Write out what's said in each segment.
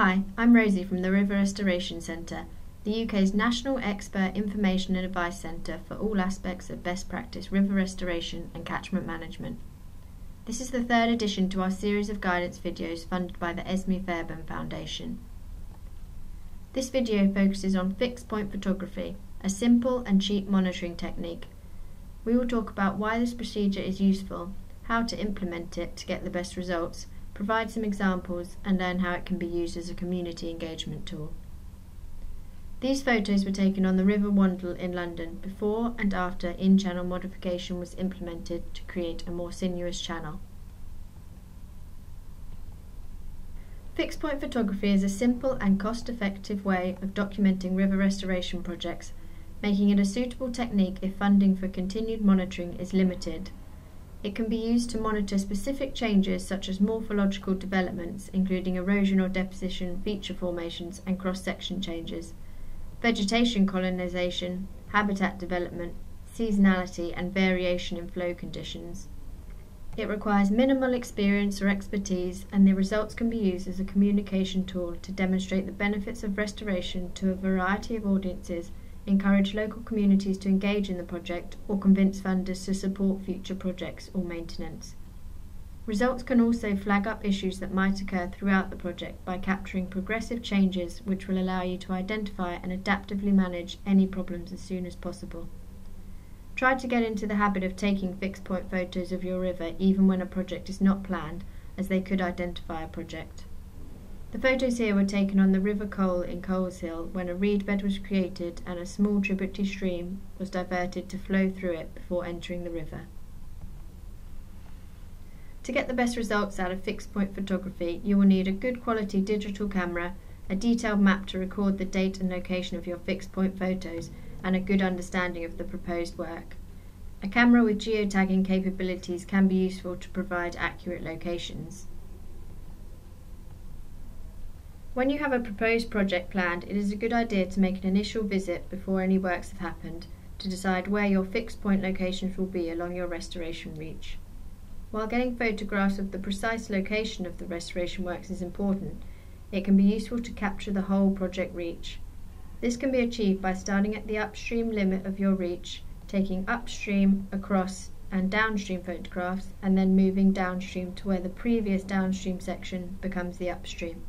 Hi, I'm Rosie from the River Restoration Centre, the UK's national expert information and advice centre for all aspects of best practice river restoration and catchment management. This is the third edition to our series of guidance videos funded by the Esmée Fairbairn Foundation. This video focuses on fixed point photography, a simple and cheap monitoring technique. We will talk about why this procedure is useful, how to implement it to get the best results, provide some examples, and learn how it can be used as a community engagement tool. These photos were taken on the River Wandle in London before and after in-channel modification was implemented to create a more sinuous channel. Fixed point photography is a simple and cost-effective way of documenting river restoration projects, making it a suitable technique if funding for continued monitoring is limited. It can be used to monitor specific changes such as morphological developments, including erosion or deposition, feature formations, and cross-section changes, vegetation colonisation, habitat development, seasonality, and variation in flow conditions. It requires minimal experience or expertise, and the results can be used as a communication tool to demonstrate the benefits of restoration to a variety of audiences, encourage local communities to engage in the project, or convince funders to support future projects or maintenance. Results can also flag up issues that might occur throughout the project by capturing progressive changes which will allow you to identify and adaptively manage any problems as soon as possible. Try to get into the habit of taking fixed point photos of your river even when a project is not planned, as they could identify a project. The photos here were taken on the River Cole in Coleshill when a reed bed was created and a small tributary stream was diverted to flow through it before entering the river. To get the best results out of fixed point photography, you will need a good quality digital camera, a detailed map to record the date and location of your fixed point photos, and a good understanding of the proposed work. A camera with geotagging capabilities can be useful to provide accurate locations. When you have a proposed project planned, it is a good idea to make an initial visit before any works have happened to decide where your fixed point locations will be along your restoration reach. While getting photographs of the precise location of the restoration works is important, it can be useful to capture the whole project reach. This can be achieved by starting at the upstream limit of your reach, taking upstream, across, and downstream photographs, and then moving downstream to where the previous downstream section becomes the upstream.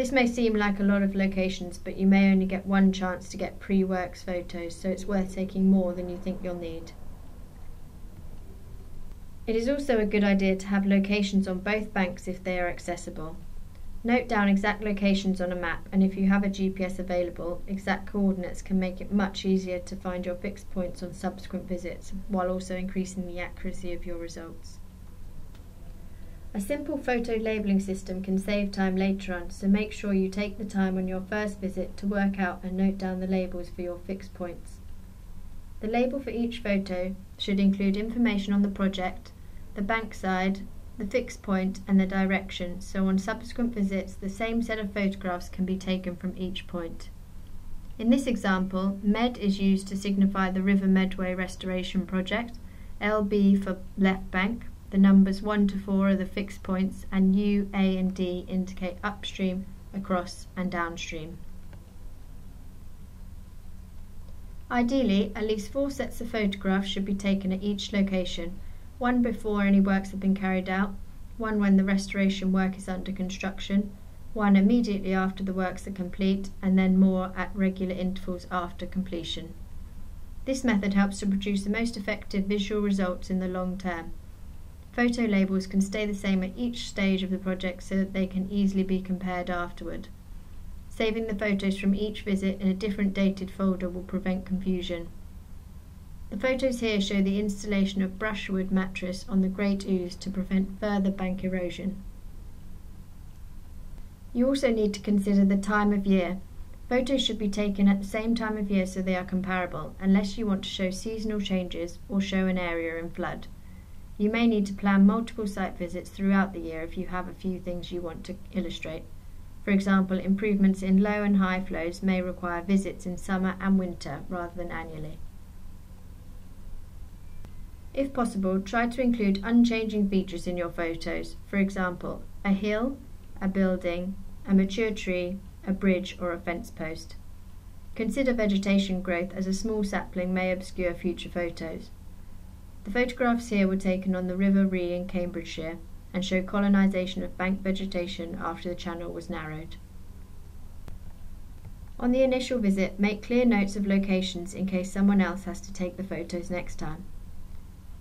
This may seem like a lot of locations, but you may only get one chance to get pre-works photos, so it's worth taking more than you think you'll need. It is also a good idea to have locations on both banks if they are accessible. Note down exact locations on a map, and if you have a GPS available, exact coordinates can make it much easier to find your fixed points on subsequent visits, while also increasing the accuracy of your results. A simple photo labelling system can save time later on, so make sure you take the time on your first visit to work out and note down the labels for your fixed points. The label for each photo should include information on the project, the bank side, the fixed point and the direction, so on subsequent visits the same set of photographs can be taken from each point. In this example, MED is used to signify the River Medway Restoration Project, LB for left bank, the numbers 1 to 4 are the fixed points, and U, A and D indicate upstream, across and downstream. Ideally, at least four sets of photographs should be taken at each location, one before any works have been carried out, one when the restoration work is under construction, one immediately after the works are complete, and then more at regular intervals after completion. This method helps to produce the most effective visual results in the long term. Photo labels can stay the same at each stage of the project so that they can easily be compared afterward. Saving the photos from each visit in a different dated folder will prevent confusion. The photos here show the installation of brushwood mattress on the Great Ouse to prevent further bank erosion. You also need to consider the time of year. Photos should be taken at the same time of year so they are comparable, unless you want to show seasonal changes or show an area in flood. You may need to plan multiple site visits throughout the year if you have a few things you want to illustrate. For example, improvements in low and high flows may require visits in summer and winter rather than annually. If possible, try to include unchanging features in your photos, for example, a hill, a building, a mature tree, a bridge, or a fence post. Consider vegetation growth as a small sapling may obscure future photos. The photographs here were taken on the River Rhee in Cambridgeshire and show colonisation of bank vegetation after the channel was narrowed. On the initial visit, make clear notes of locations in case someone else has to take the photos next time.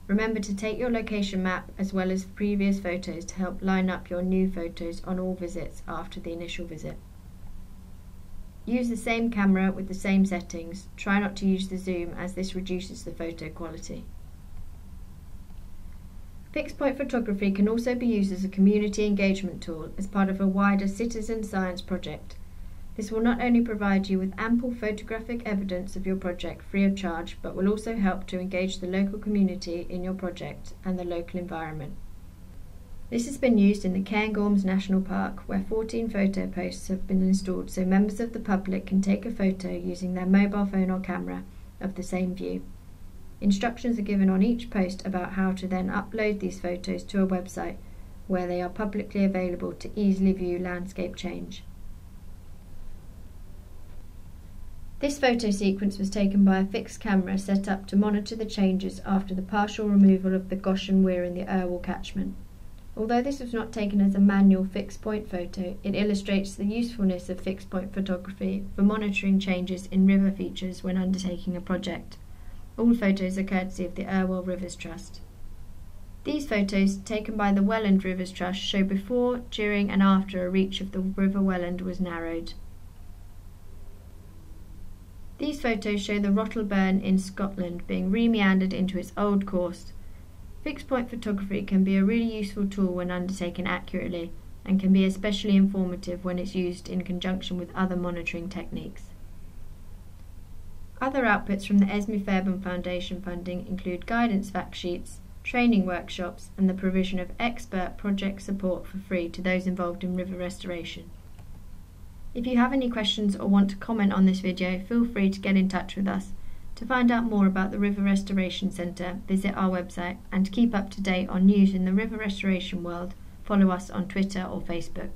Remember to take your location map as well as previous photos to help line up your new photos on all visits after the initial visit. Use the same camera with the same settings. Try not to use the zoom as this reduces the photo quality. Fixed point photography can also be used as a community engagement tool as part of a wider citizen science project. This will not only provide you with ample photographic evidence of your project free of charge, but will also help to engage the local community in your project and the local environment. This has been used in the Cairngorms National Park, where 14 photo posts have been installed so members of the public can take a photo using their mobile phone or camera of the same view. Instructions are given on each post about how to then upload these photos to a website where they are publicly available to easily view landscape change. This photo sequence was taken by a fixed camera set up to monitor the changes after the partial removal of the Goshen Weir in the Irwell catchment. Although this was not taken as a manual fixed point photo, it illustrates the usefulness of fixed point photography for monitoring changes in river features when undertaking a project. All photos are courtesy of the Irwell Rivers Trust. These photos, taken by the Welland Rivers Trust, show before, during and after a reach of the River Welland was narrowed. These photos show the Rottal Burn in Scotland being re-meandered into its old course. Fixed point photography can be a really useful tool when undertaken accurately and can be especially informative when it's used in conjunction with other monitoring techniques. Other outputs from the Esmée Fairbairn Foundation funding include guidance fact sheets, training workshops and the provision of expert project support for free to those involved in river restoration. If you have any questions or want to comment on this video, feel free to get in touch with us. To find out more about the River Restoration Centre, visit our website and to keep up to date on news in the river restoration world, follow us on Twitter or Facebook.